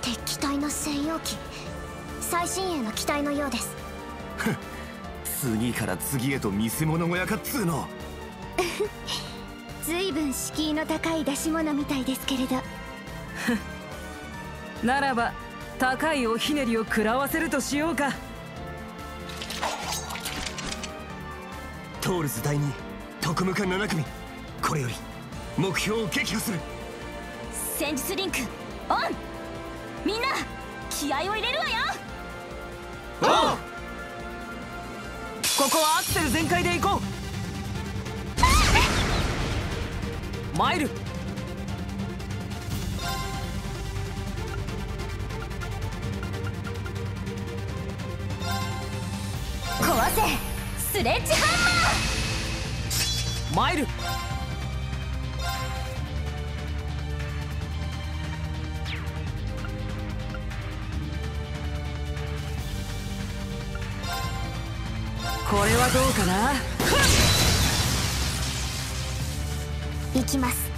敵隊の専用機最新鋭の機体のようです。次から次へと見せ物小屋かっつうの。随分敷居の高い出し物みたいですけれど。ならば高いおひねりを食らわせるとしようか。トールズ第2特務課7組これより目標を撃破する戦術リンク。オン。みんな気合を入れるわよ。おうここはアクセル全開で行こう。マイル壊せ。スレッジハンマイルこれはどうかな？行きます。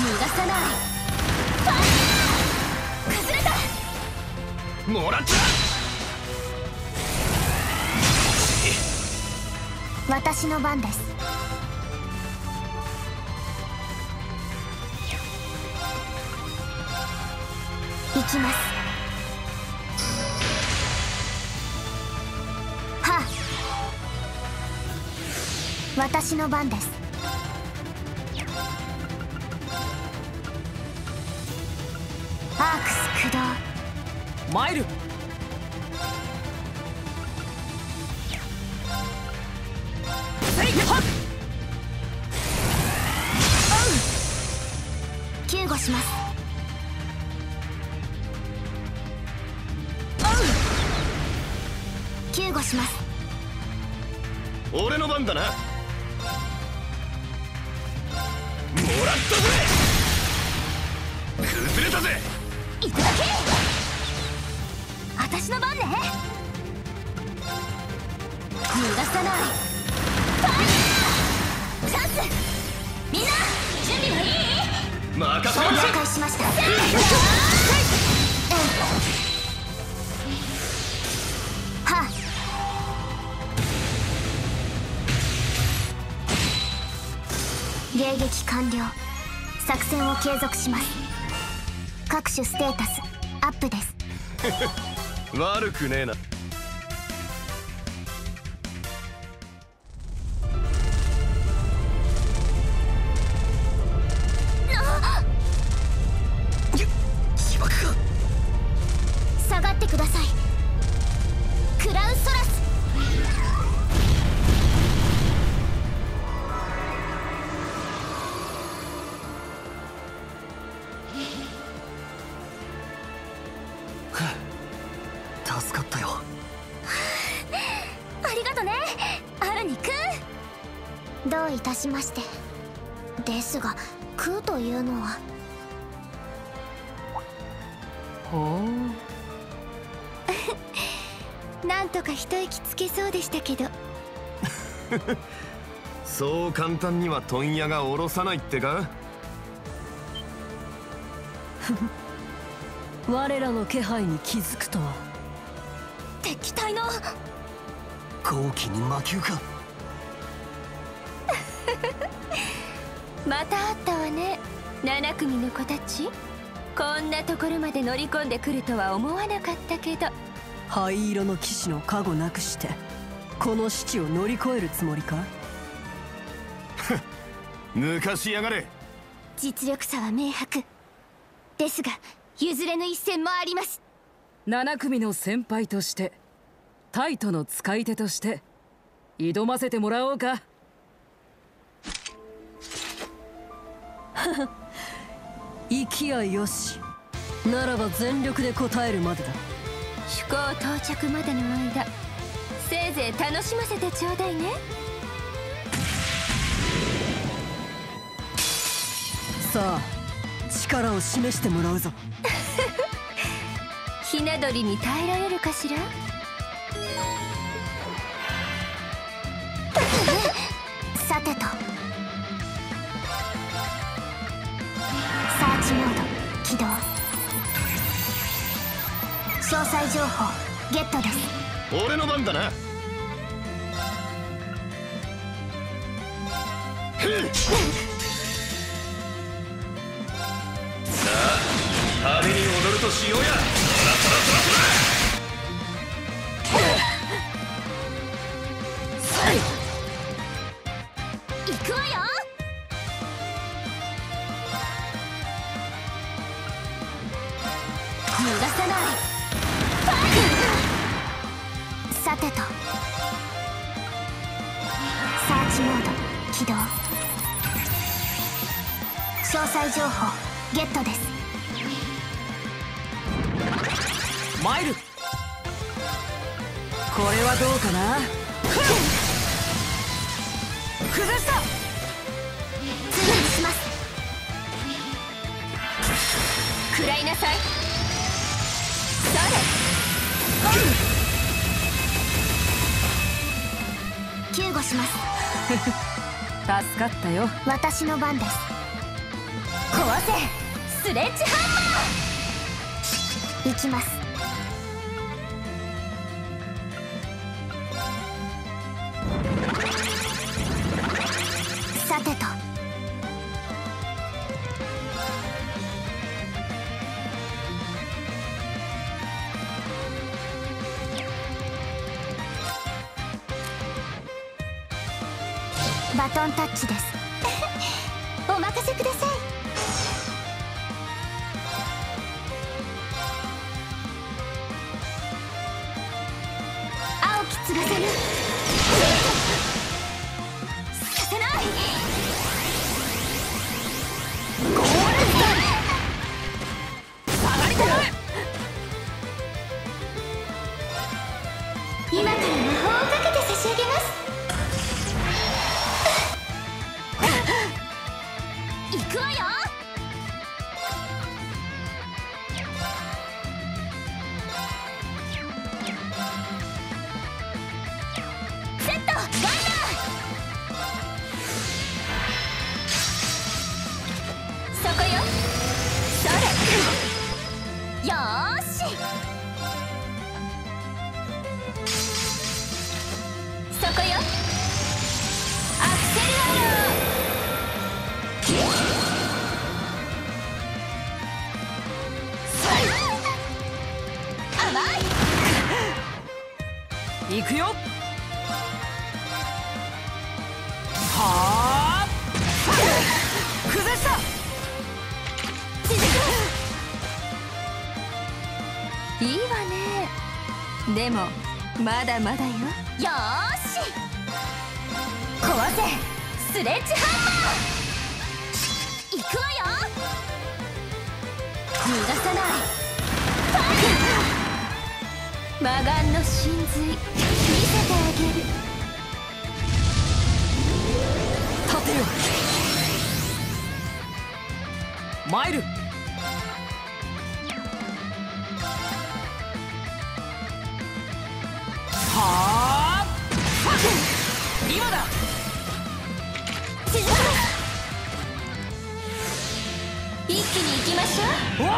逃がさない。ファイ崩れた。もらった。私の番です。行きます。はあ私の番です参るします。各種ステータスアップです。悪くねえな。どういたしまして。ですが空というのは。ほ なんとか一息つけそうでしたけど。そう簡単には問屋が下ろさないってか？う 我らの気配に気づくとは。敵対の。好奇に魔球か また会ったわね。7組の子たち。こんなところまで乗り込んでくるとは思わなかったけど。灰色の騎士の加護なくしてこの死地を乗り越えるつもりか？抜かしやがれ。実力差は明白。ですが譲れぬ一戦もあります。7組の先輩としてタイトの使い手として挑ませてもらおうか 息やよし。ならば全力で答えるまでだ。主港到着までの間せいぜい楽しませてちょうだいね。さあ力を示してもらうぞ。ひな鳥に耐えられるかしら？さてとサーチモード起動。詳細情報ゲットです。俺の番だな。さあ旅に踊るとしようや。情報ゲットです。マイルこれはどうかな？崩した。します食らいなさい。それ救護します。助かったよ。私の番です壊せスレッジハンマー。行きます。いいわね。でもまだまだよ。よーし。壊せ。スレッジハンマー。行くわよ。逃がさない。魔眼の神髄。見せてあげる。立てよ。マイル今だ。一気に行きましょおっ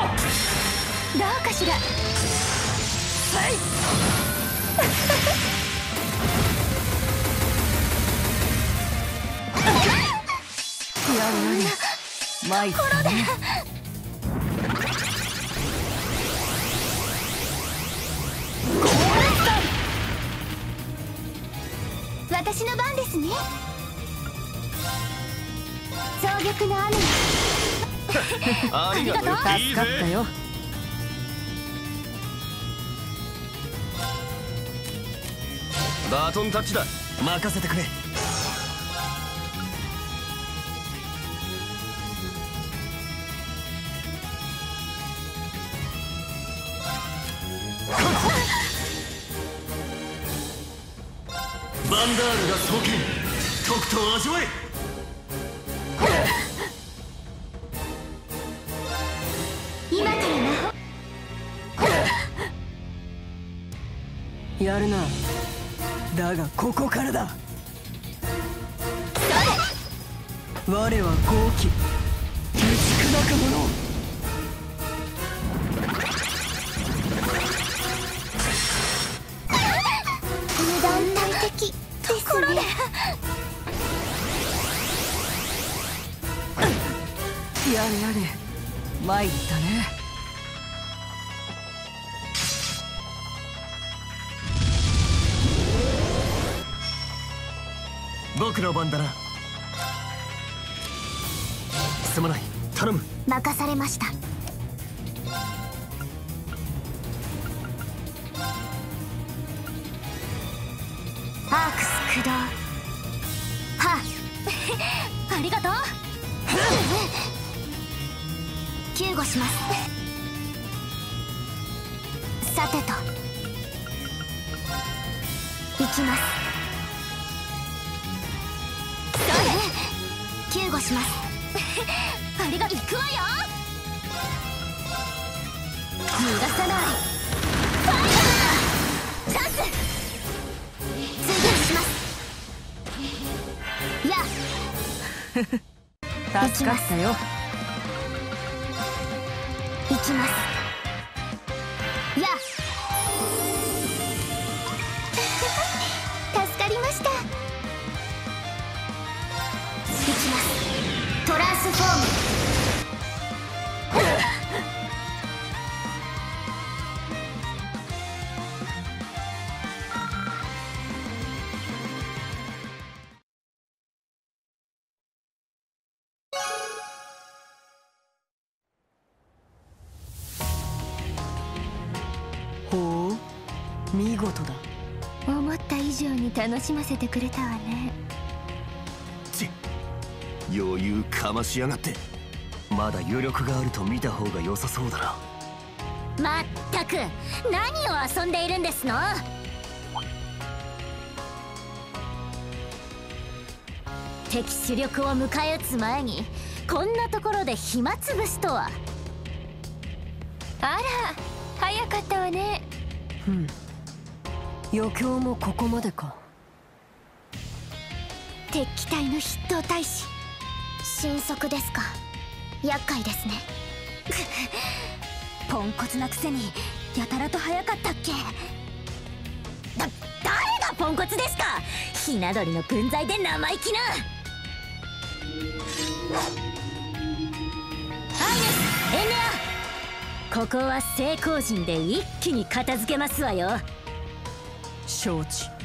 う。どうかしら。マイルね私の番ですね。の雨。ありがとう。助かったよ。バトンタッチだ。任せてくれンダールが送金とくと味わえ。今から魔法やるな。だがここからだ。我は豪気。打ち砕く者僕の番だな。すまない。頼む。任されました。アークス駆動。はあ ありがとう。救護します。さてと。行きます。します。ありが行くわよ。逃がさない。ファイヤーチャンス。追撃します。や助かったよ。行きます楽しませてくれたわね。ち余裕かましやがって。まだ余力があると見た方が良さそうだな。まったく何を遊んでいるんですの？敵主力を迎え撃つ前にこんなところで暇つぶすとは。あら早かったわね。余興もここまでか敵機体の筆頭大使。神速ですか。厄介ですね。ポンコツなくせにやたらと早かったっけ。だ誰がポンコツですか。ひな鳥の分際で生意気な。アイネスエンネア。ここは成功人で一気に片付けますわよ。承知。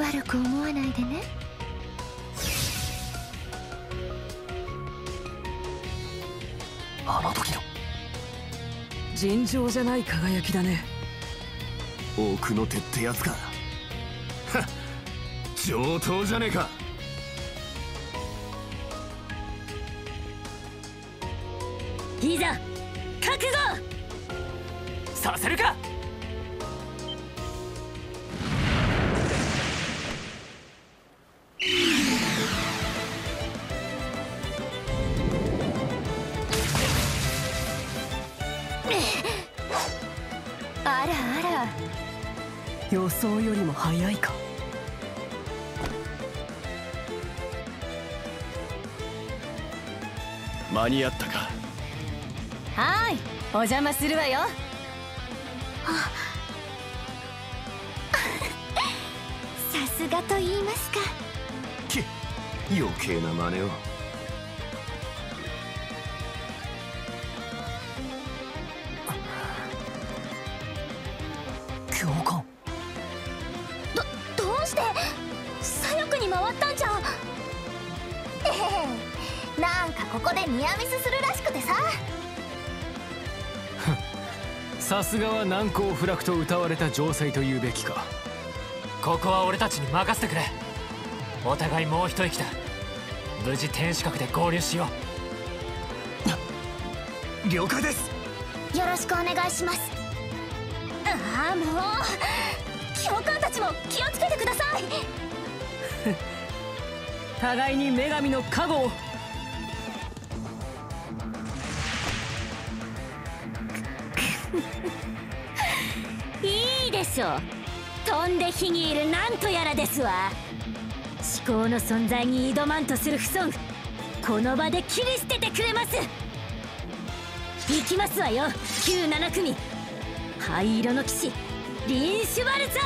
悪く思わないでね。あの時の。尋常じゃない輝きだね。奥の手ってやつかはっ。上等じゃねえか。いざ覚悟。させるか想よりも早いか。間に合ったか？はいお邪魔するわよ。さすがと言いますか。き余計な真似をさすがは難攻不落と歌われた城塞というべきか。ここは俺たちに任せてくれ。お互いもう一息だ。無事天守閣で合流しよう。了解です。よろしくお願いします。ああもう。教官たちも気をつけてください。互いに女神の加護をしょう。飛んで火にいるなんとやらですわ。思考の存在に挑まんとする不尊。この場で切り捨ててくれます。行きますわよ旧7組。灰色の騎士リンシュバルツァ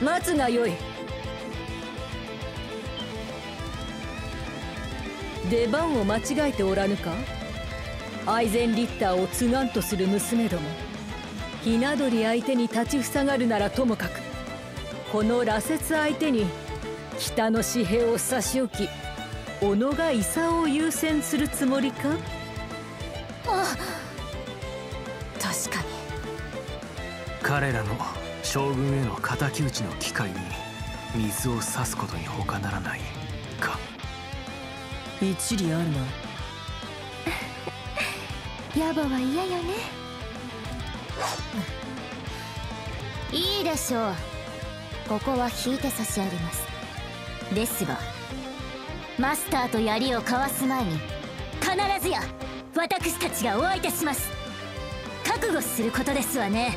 ー。待つがよい。出番を間違えておらぬか？アイゼンリッターを継がんとする娘ども。ひな鳥相手に立ちふさがるならともかくこの羅刹相手に北の紙幣を差し置き小野が功を優先するつもりか？あ確かに。彼らの将軍への敵討ちの機会に水を差すことに他ならないか。一理あるな。野暮は嫌よねいいでしょう。ここは引いて差し上げます。ですがマスターと槍を交わす前に必ずや私たちがお相手します。覚悟することですわね。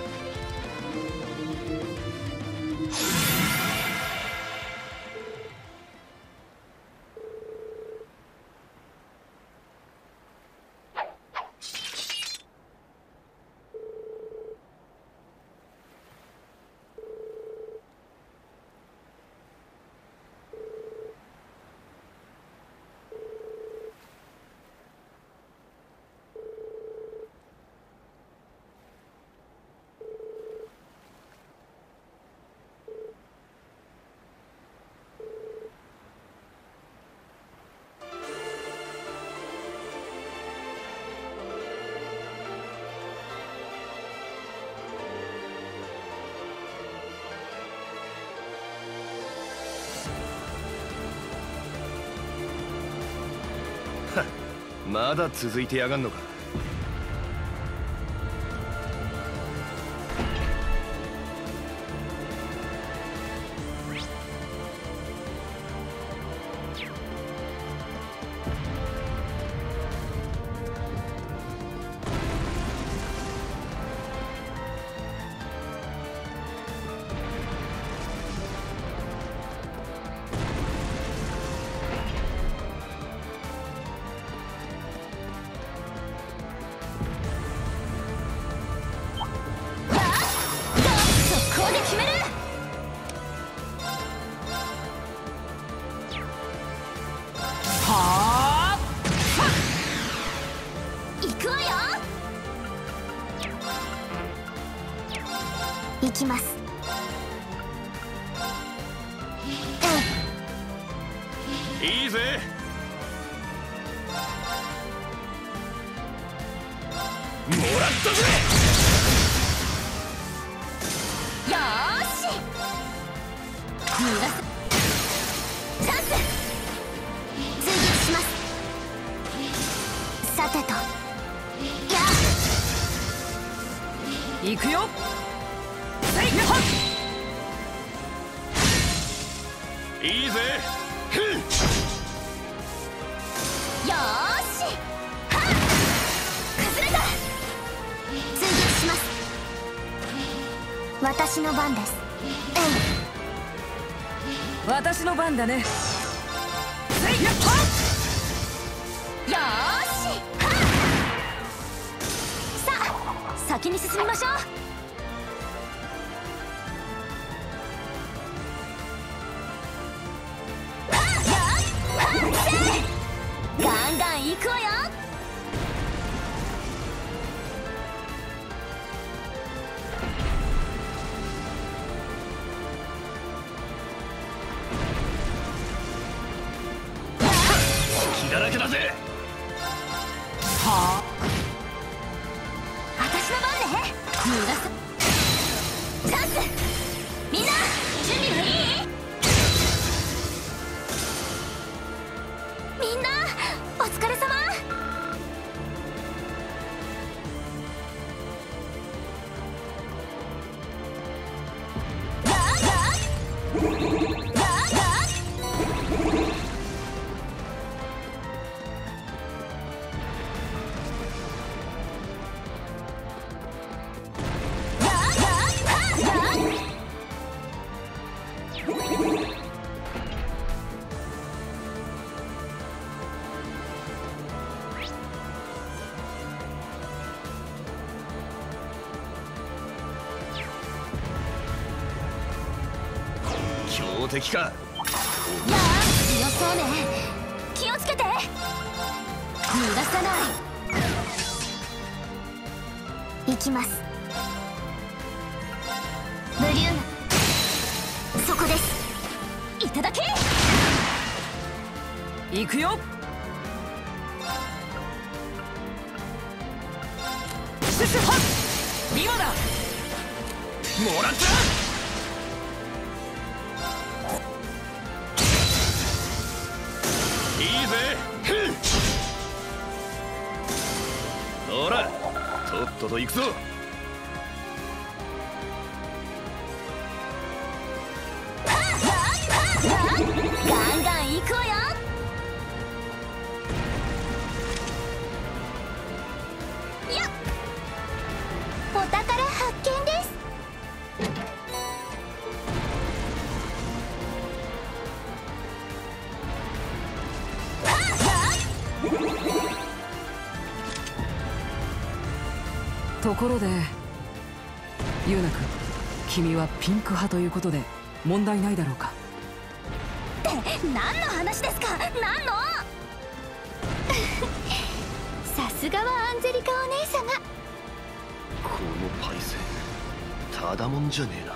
まだ続いてやがんのか？だね。誰だ!強敵か？やあ強そうね。気をつけて。逃がさない。行きます。ブリューム。そこです。いただけ行くよころでユーナ君君はピンク派ということで問題ないだろうか？っ て何の話ですか？何の？さすがはアンゼリカお姉様。このパイセンただもんじゃねえ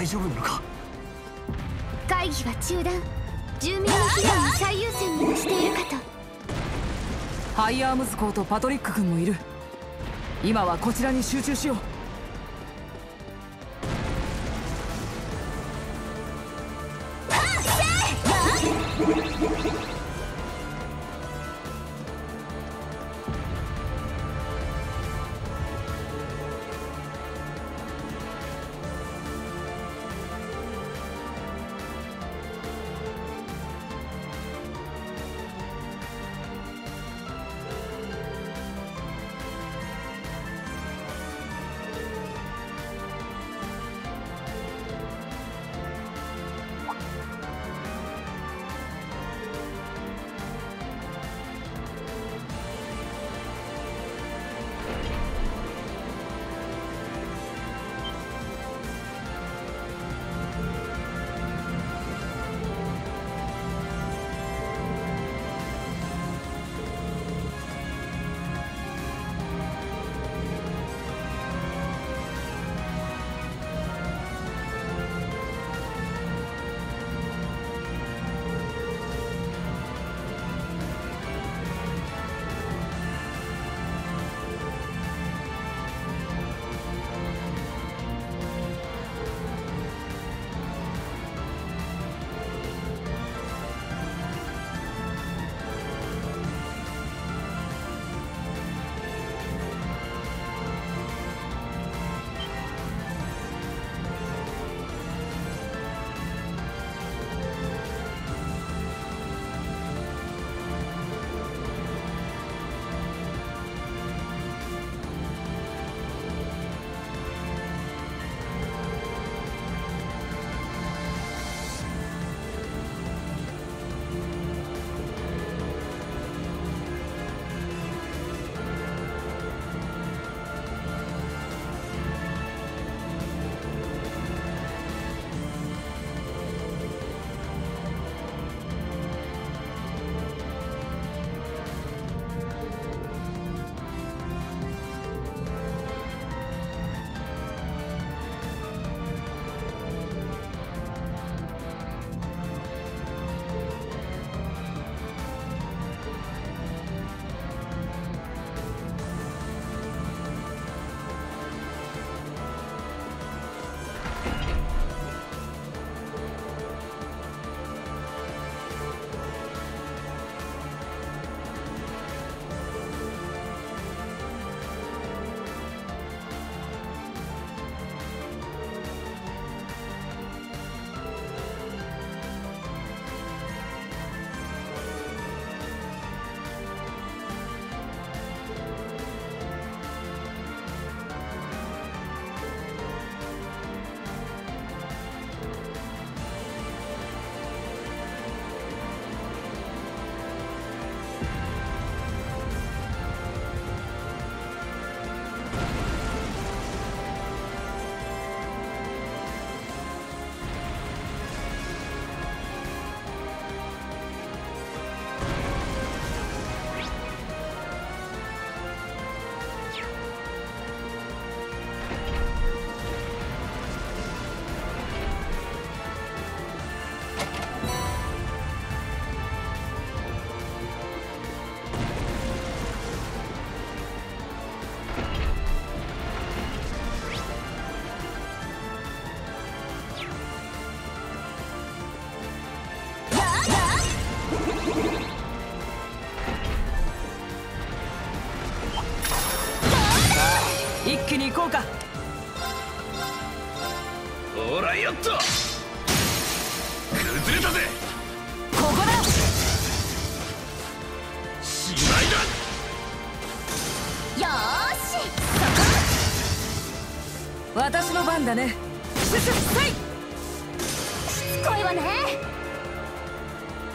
大丈夫なのか？会議は中断。住民の避難に最優先にしているかと。ハイアームズ校とパトリック君もいる。今はこちらに集中しよう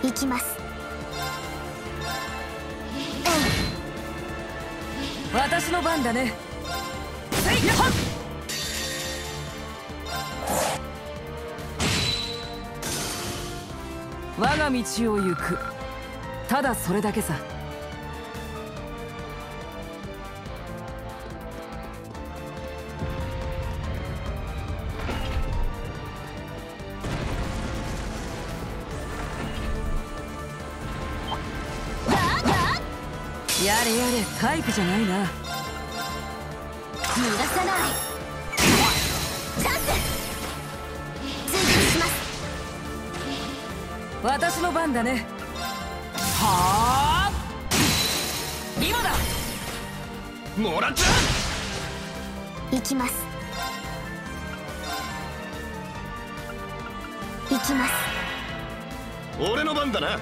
行きます。私の番だね。せい。はっ。我が道を行く。ただそれだけさ。タイプじゃないな。逃がさない。チャンス。追撃します。私の番だね。はあ？今だ！もらった行きます。行きます。俺の番だな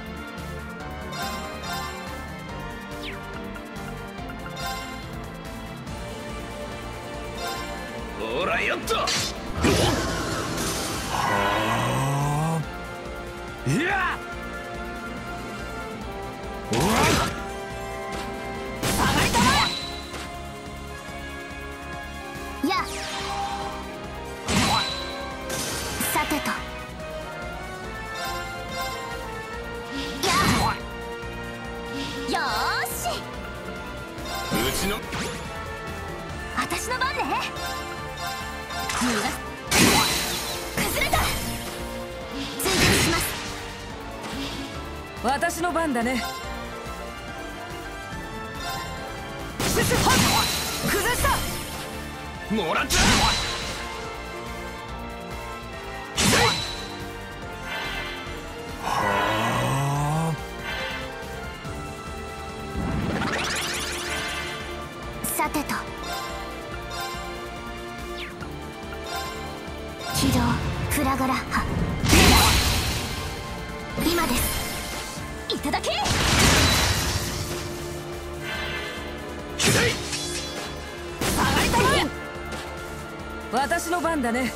私の番だね。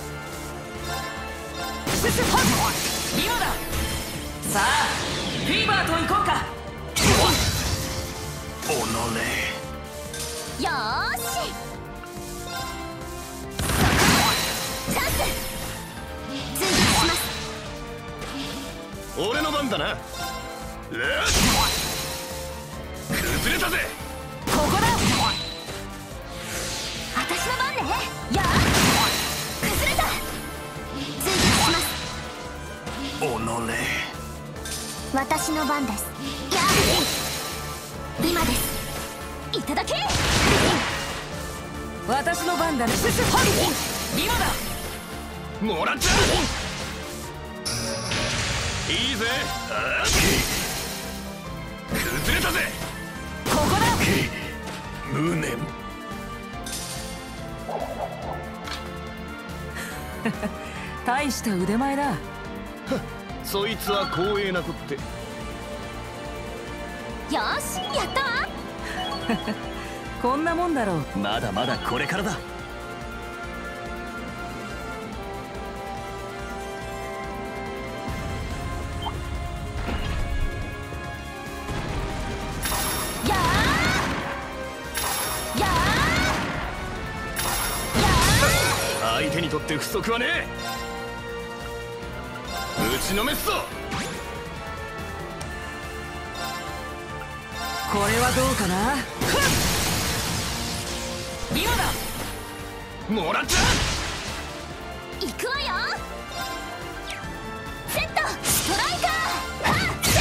シュシュはっ今だ。さあフィーバーと行こうか。おのよーし。チャンス。追撃します。れ俺の番だな。崩れたぜ私の番です。今です。いただけ。私の番だね。シュシュはっ今だ。もらったいいぜ。崩れたぜ。ここだ。無念。大した腕前だそいつは光栄なこって。よーしやったわ。こんなもんだろう。まだまだこれからだ。やーやーや相手にとって不足はねえ打ちのめすぞこれはどうかな？今だ。もらっ行くわよ。セット。ストライカー。はっ。せ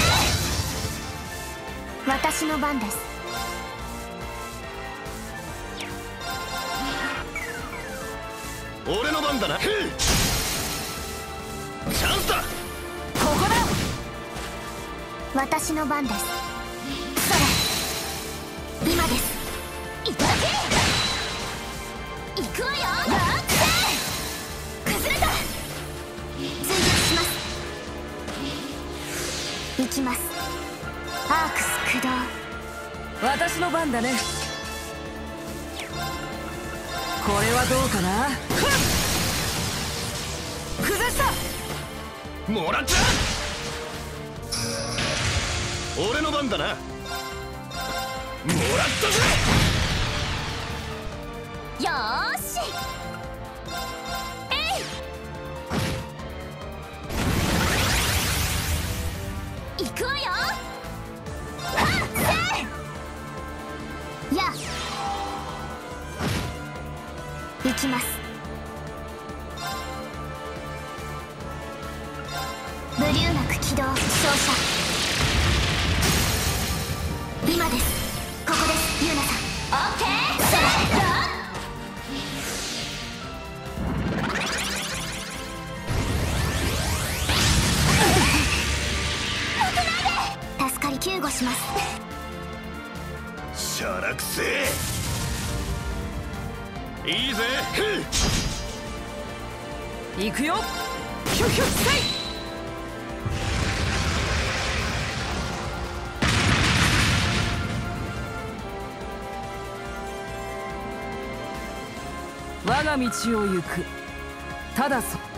私の番です。俺の番だな私の番です。それ。今です。いただけ。行くわよ。崩れた。追撃します。行きます。アークス駆動。私の番だね。これはどうかな？崩した。もらった。俺の番だな。もらったぜ。よし。えい。行くわよ。はっせや行きます。行くよ。ヒュッヒュッせい。我が道を行く。ただそ。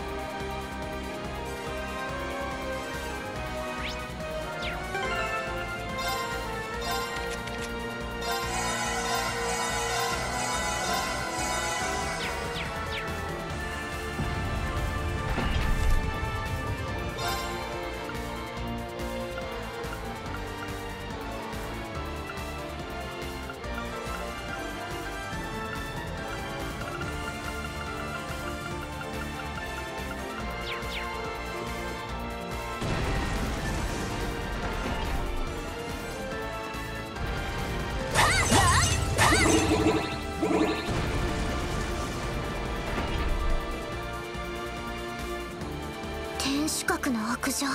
天守閣の屋上。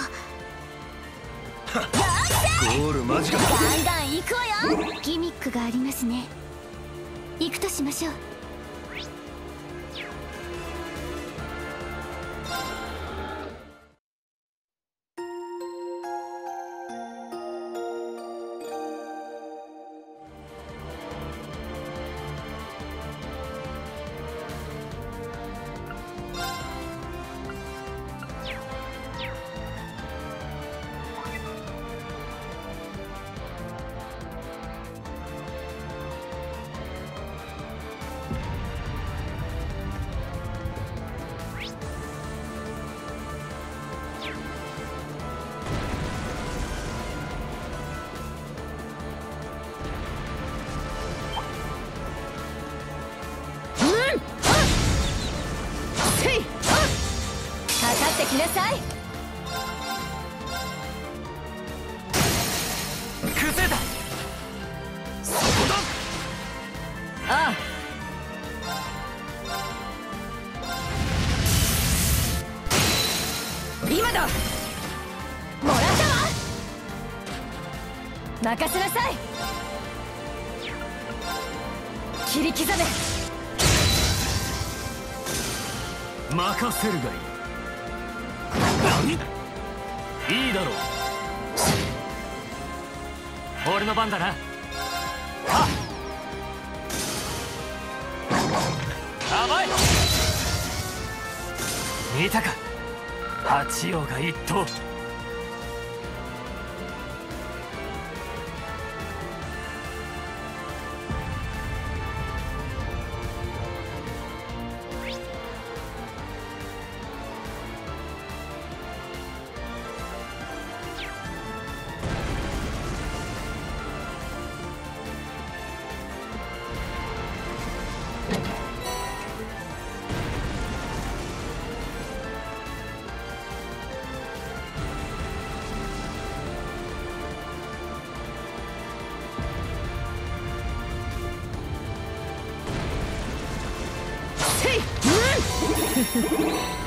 ゴール間近。だガンガン行くわよ。ギミックがありますね。行くとしましょう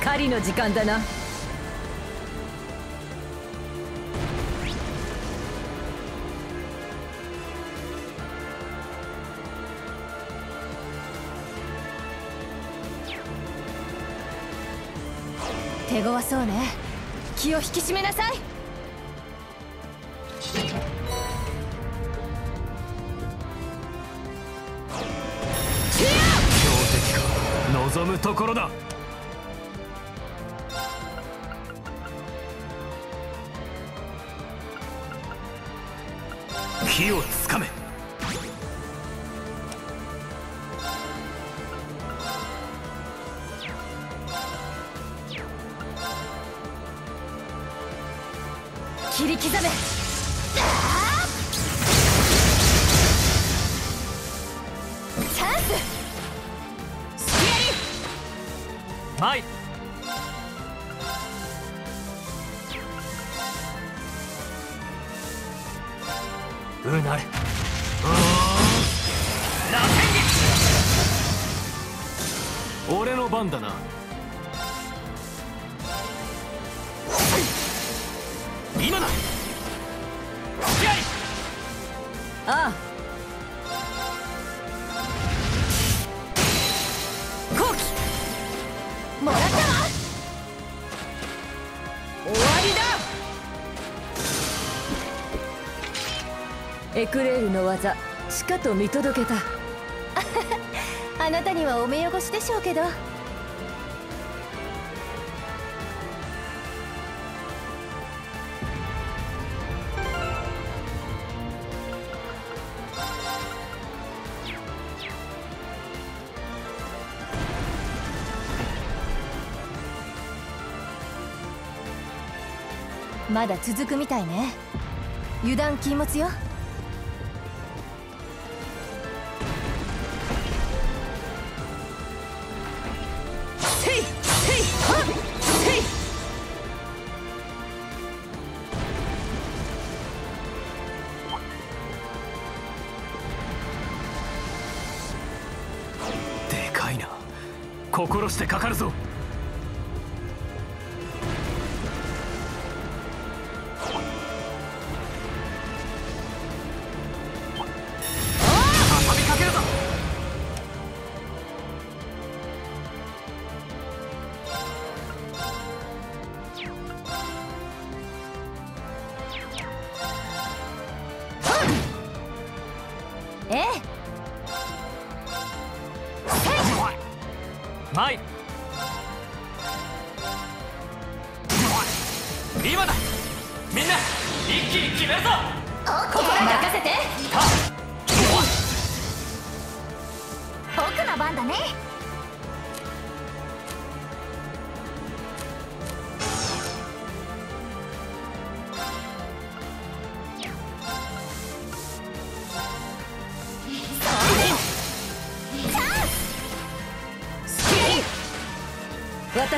狩りの時間だな。手強そうね。気を引き締めなさい。強敵か。望むところだ。火をつかと見届けた。あなたにはお目汚しでしょうけど。まだ続くみたいね。油断禁物よ。心してかかるぞ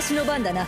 私の番だな。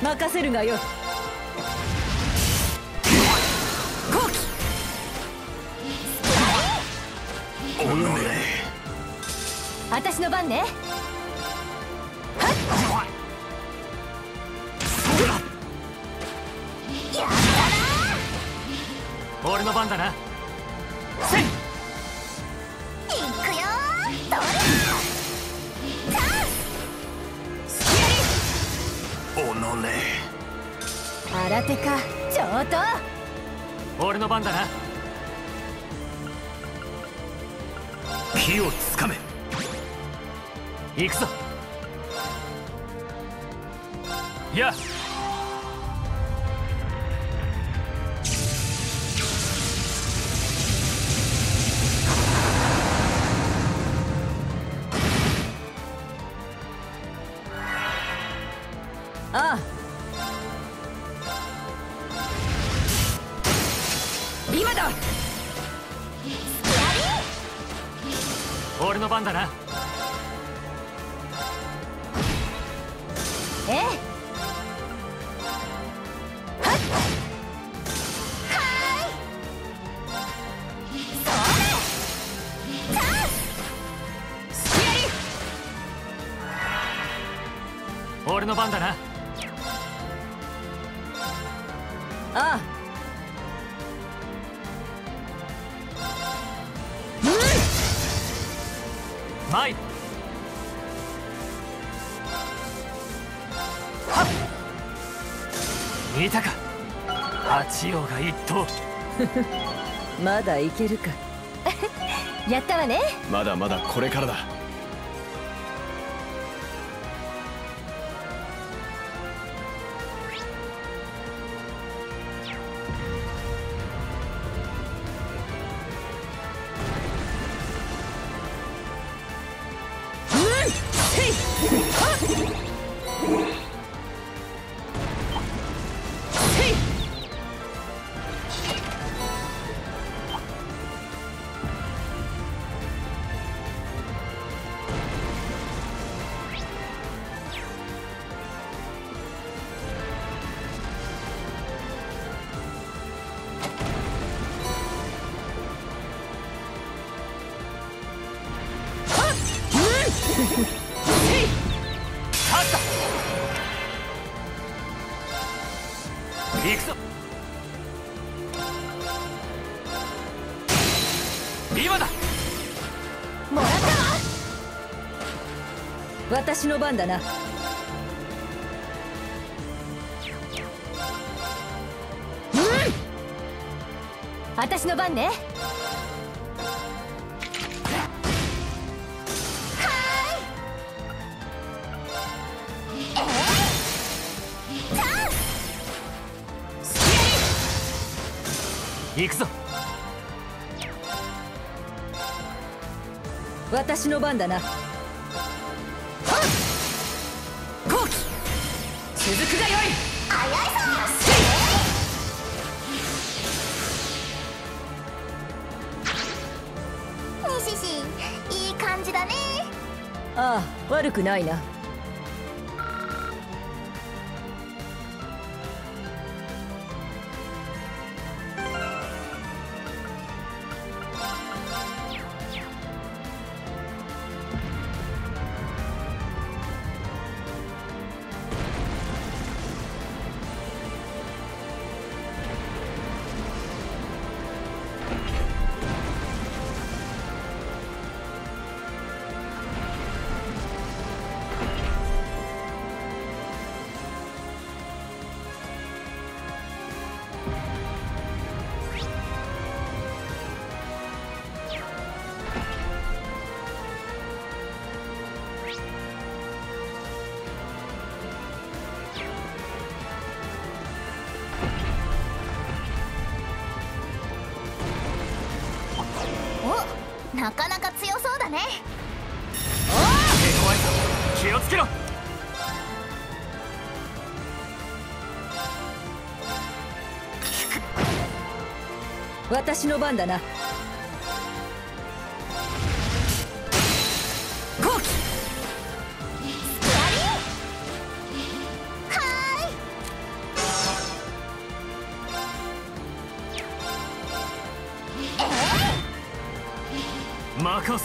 任せるがよ後期おのれ私の番ね。はっ。俺の番だな。んね。新手か上等。俺の番だな。火をつかめ。行くぞ。や。ああだいけるか。やったわね。まだまだこれからだ私の番だな。私の番ね。行くぞ。私の番だなくないな。かなか強そうだね。怖いぞ。気をつけろ。私の番だな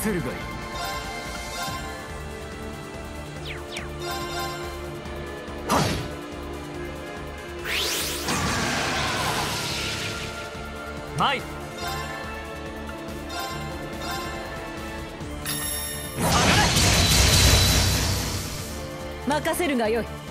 任せるがい。いマイ任せるがよい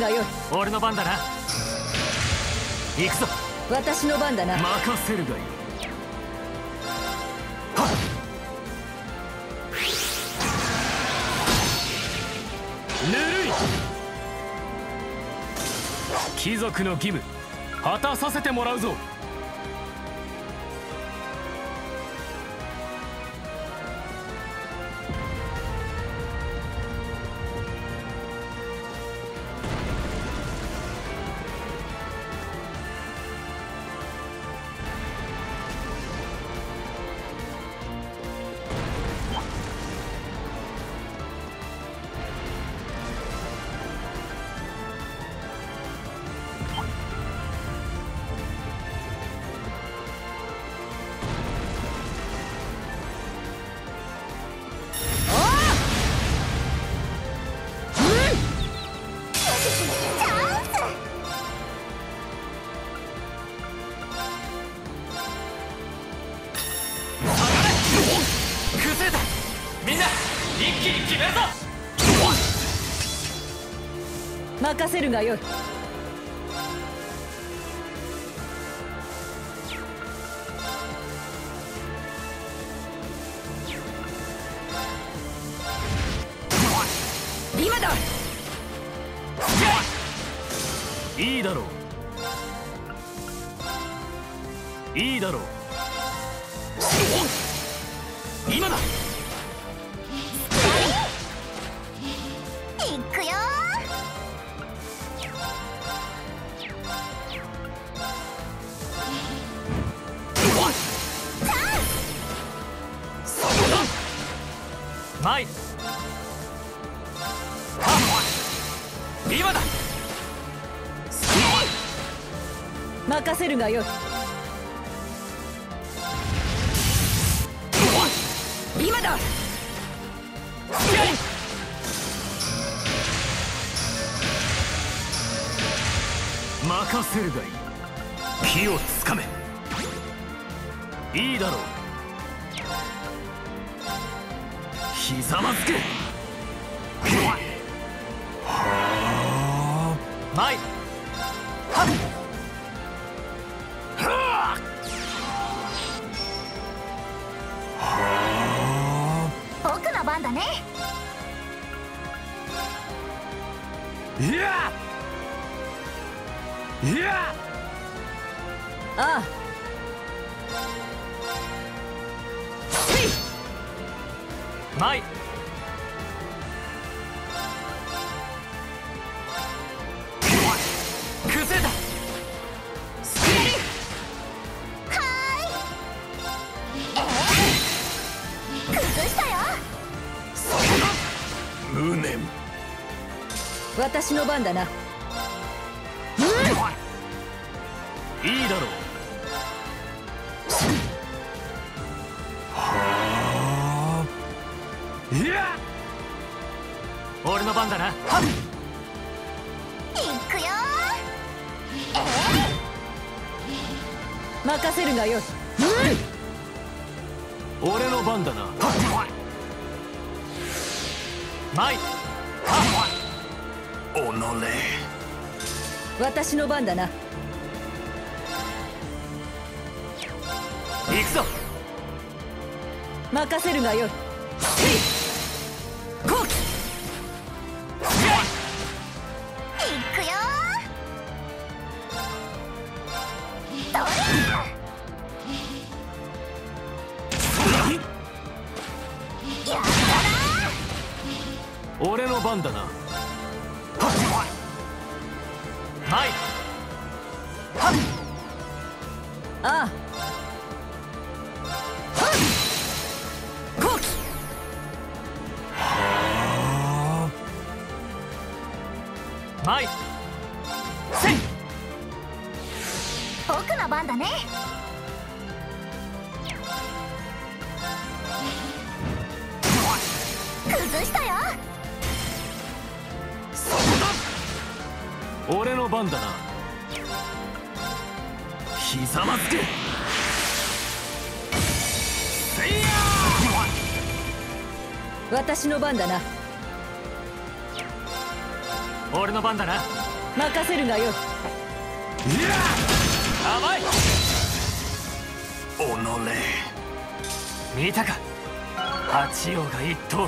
がよい。俺の番だな。行くぞ。私の番だな。任せるがいい。ぬるい。貴族の義務果たさせてもらうぞ任せるがよい。任参る崩れた崩したよ無念。私の番だな私の番だな。行くぞ。任せるがよい私の番だな。俺の番だな。任せるがよ甘いおのれ見たか。八王が一頭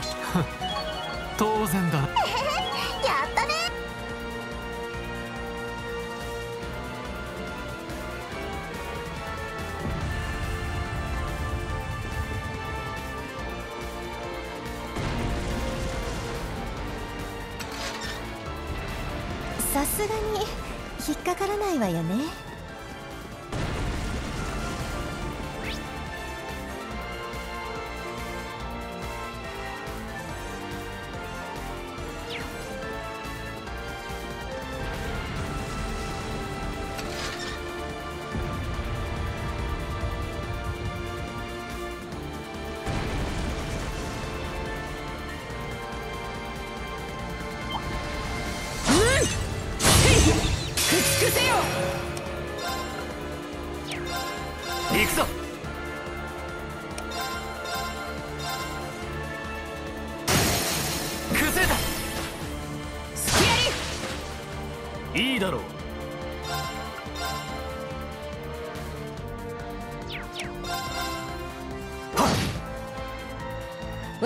すがに引っかからないわよね。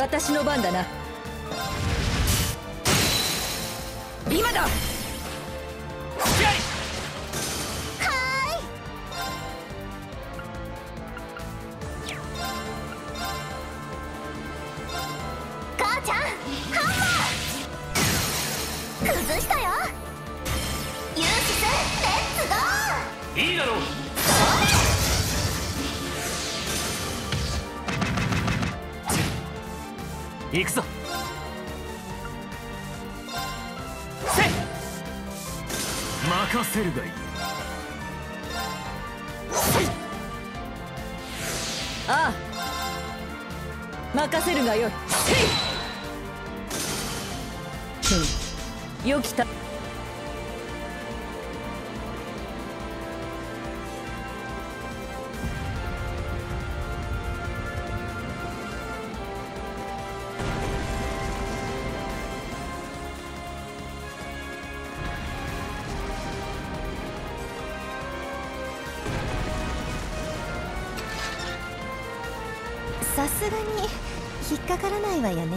私の番だな。さすがに引っかからないわよね。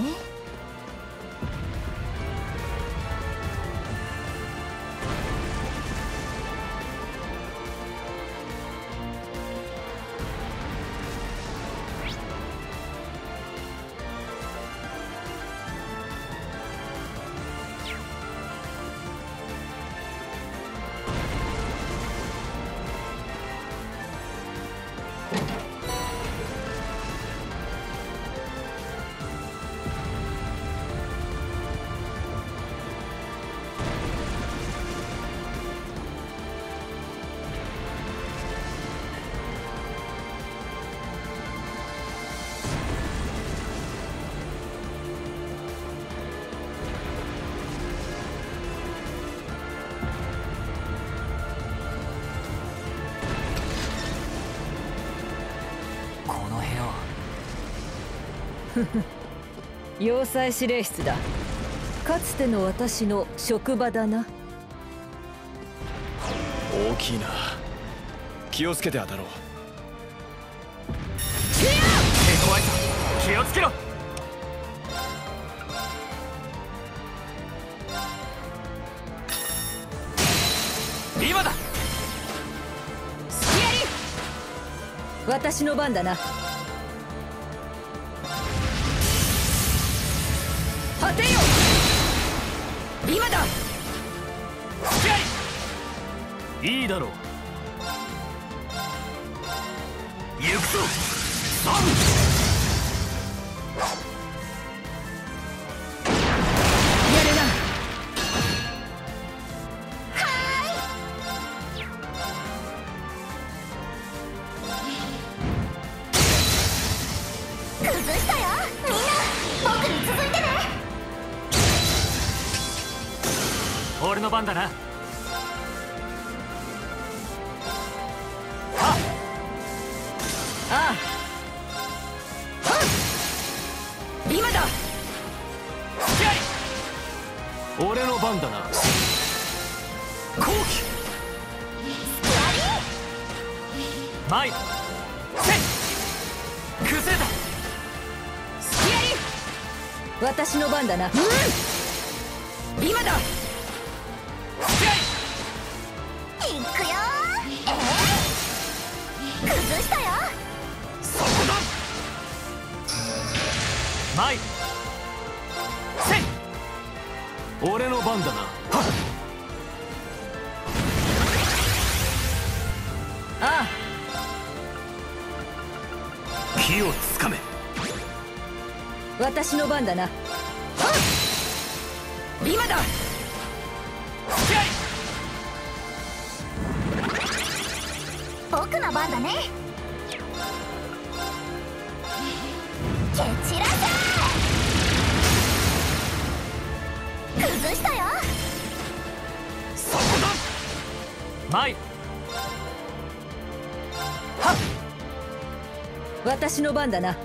要塞司令室だ。かつての私の職場だな。大きいな。気をつけて当たろう。手強いぞ気をつけろ。今だ。隙あり。私の番だなだろう。今だ。俺の番だな。後期前せい崩れた私の番だな。今だ。いくよ。えー、崩したよ前せい。俺の番だな。あ火をつかめ。あ私の番だな。今だ。僕の番だねだ前私の番だな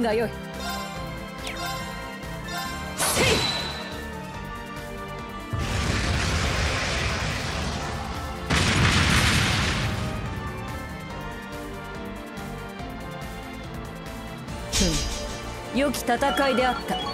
るがよ。い良き戦いであった。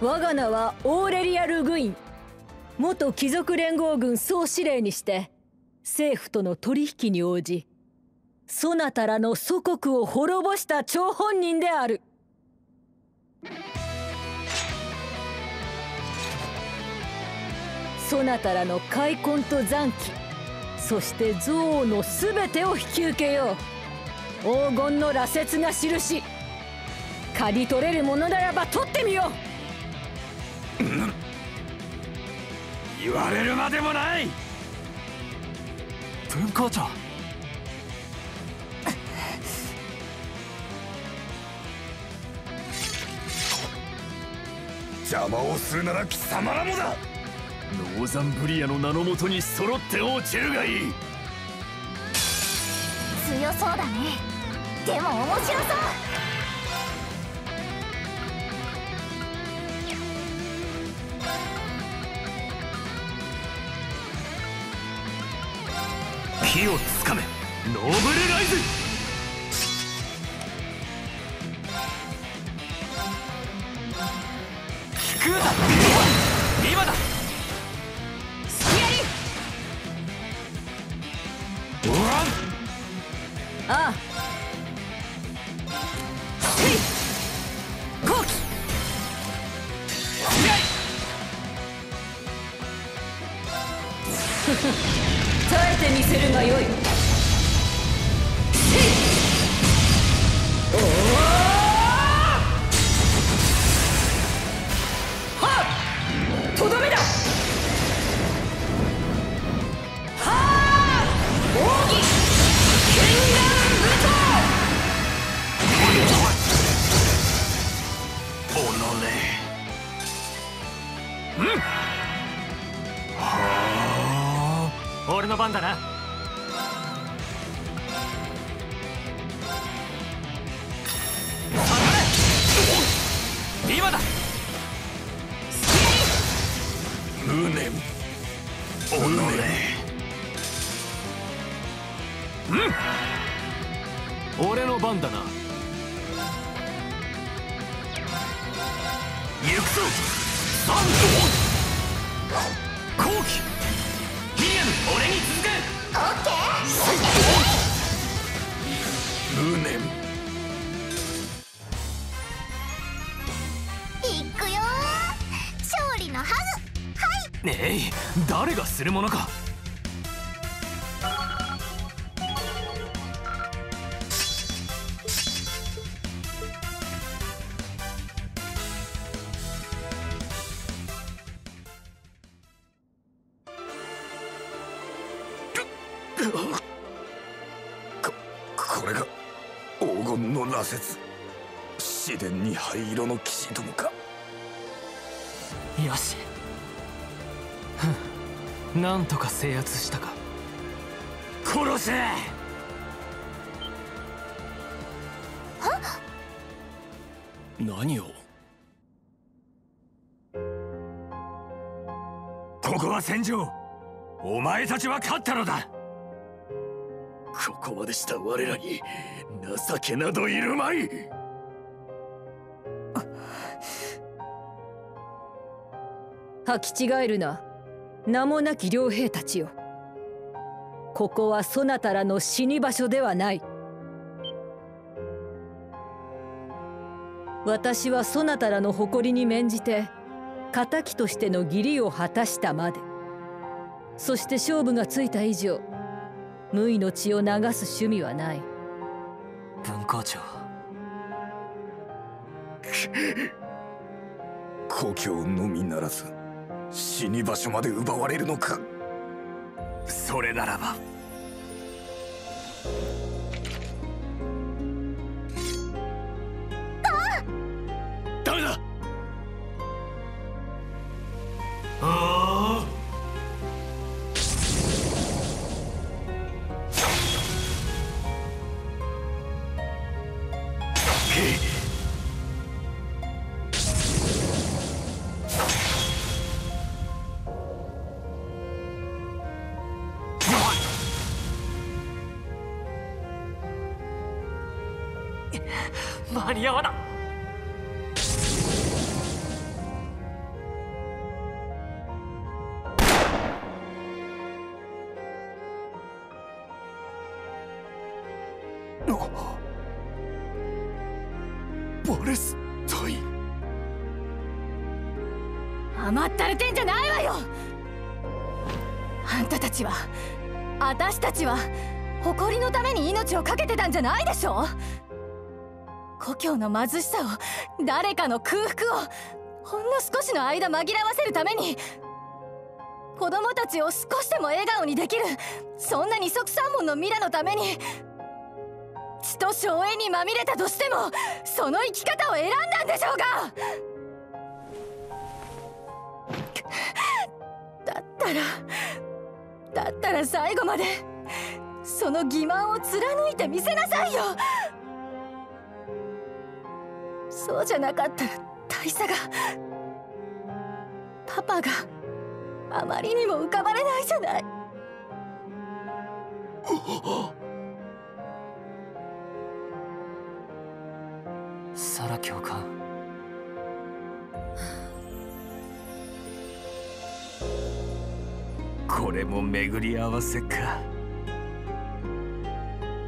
我が名はオーレリア・ルグイン。元貴族連合軍総司令にして政府との取引に応じそなたらの祖国を滅ぼした張本人である。そなたらの開墾と残機そして憎悪の全てを引き受けよう。黄金の羅刹が印刈り取れるものならば取ってみよう。言われるまでもない。分校長。邪魔をするなら貴様らもだ。ノーザンブリアの名のもとに揃って落ちるがいい。強そうだね。でも面白そう火誰がするものか。ここれが黄金の羅刹。紫殿に灰色の騎士どもか。よし。ふんなんとか制圧したか。殺せ！何を？ここは戦場！お前たちは勝ったのだ！ここまでした我らに情けなどいるまい！履き違えるな名もなき両兵たちよ。ここはそなたらの死に場所ではない。私はそなたらの誇りに免じて敵としての義理を果たしたまで。そして勝負がついた以上無為の血を流す趣味はない。文校長。故郷のみならず死に場所まで奪われるのか？それならば。甘ったれてんじゃないわよ。あんたたちは私たちは誇りのために命を懸けてたんじゃないでしょ故郷の貧しさを誰かの空腹をほんの少しの間紛らわせるために子供たちを少しでも笑顔にできるそんな二足三門のミラのために血と荘園にまみれたとしてもその生き方を選んだんでしょうが。だったらだったら最後までその欺瞞を貫いてみせなさいよ。そうじゃなかったら大佐がパパがあまりにも浮かばれないじゃない。サラ教官。これも巡り合わせか。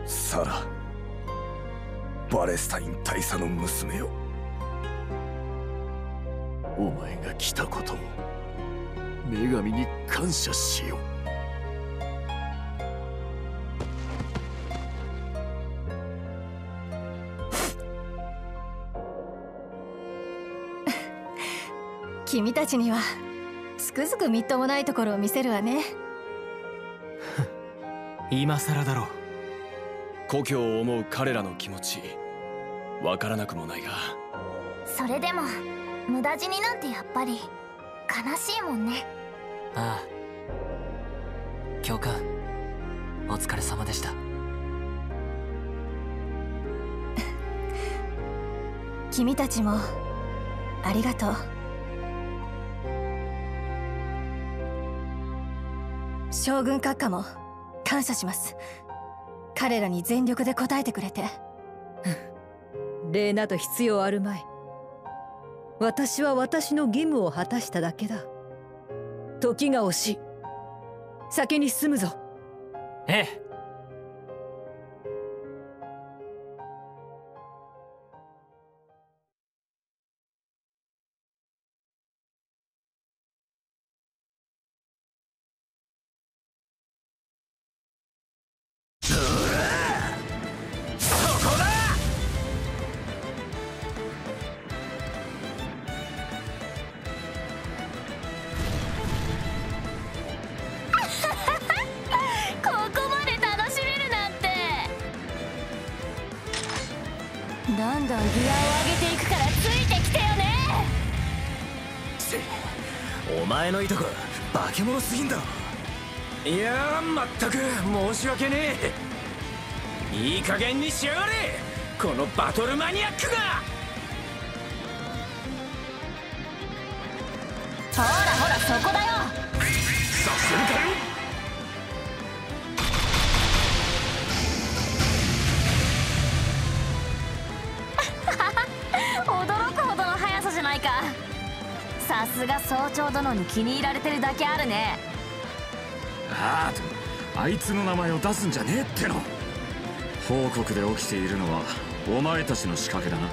サラバレスタイン大佐の娘よお前が来たことを女神に感謝しよう。君たちにはつくづくみっともないところを見せるわね。今更だろ故郷を思う彼らの気持ちわからなくもないが。それでも無駄死になんてやっぱり悲しいもんね。ああ。教官お疲れ様でした。君たちもありがとう将軍閣下も感謝します。彼らに全力で応えてくれて。礼など必要あるまい。私は私の義務を果たしただけだ。時が惜し。い先に進むぞ。ええ前のいとこ化け物すぎんだろ。いやーまったく申し訳ねえ。いい加減にしやがれ。このバトルマニアックが。ほらほらそこだよ。させるすが総長殿に気に入られてるだけあるね。あああいつの名前を出すんじゃねえっての。報告で起きているのはお前たちの仕掛けだな。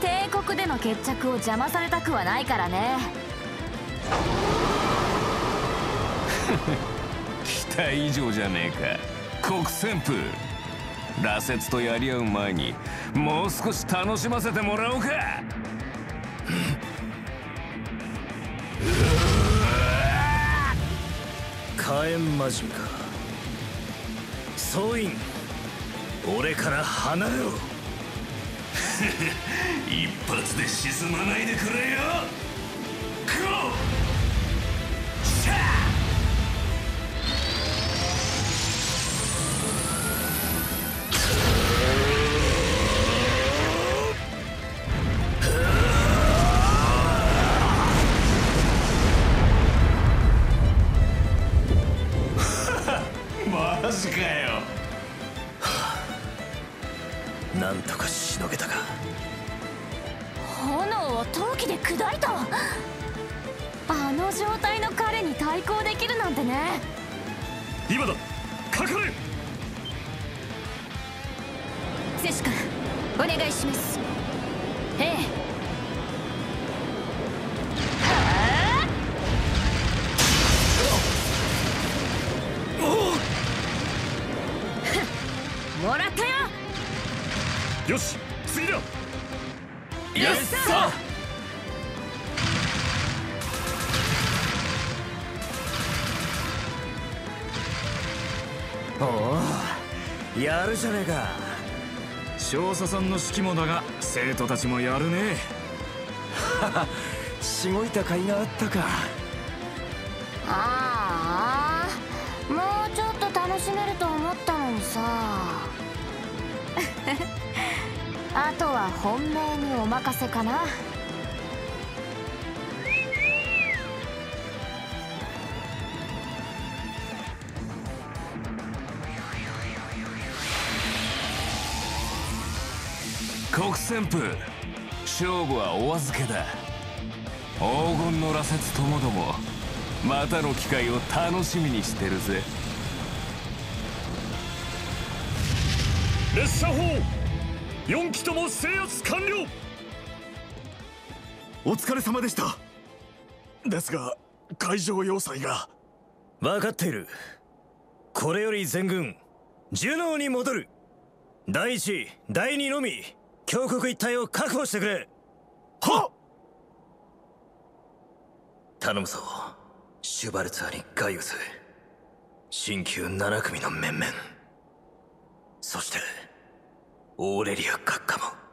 帝国での決着を邪魔されたくはないからね。期待以上じゃねえか。国旋風。羅刹とやり合う前にもう少し楽しませてもらおうか火炎魔人か。総員俺から離れろ。一発で沈まないでくれよ。セシカお願いします。ええ。もらったよ。よし次だ。よっさおおやるじゃねえか少佐さんの指揮もだが生徒たちもやるね。しごいた甲斐があったか。ああもうちょっと楽しめると思ったのにさ。あとは本命にお任せかな。旋風。勝負はお預けだ。黄金の羅刹ともどもまたの機会を楽しみにしてるぜ。列車砲4機とも制圧完了。お疲れ様でした。ですが海上要塞が。分かっている。これより全軍ジュノーに戻る。第一第二のみ峡谷一帯を確保してくれ。はっ！頼むぞ。シュバルツァリガイウス。新旧7組の面々。そしてオーレリア閣下も。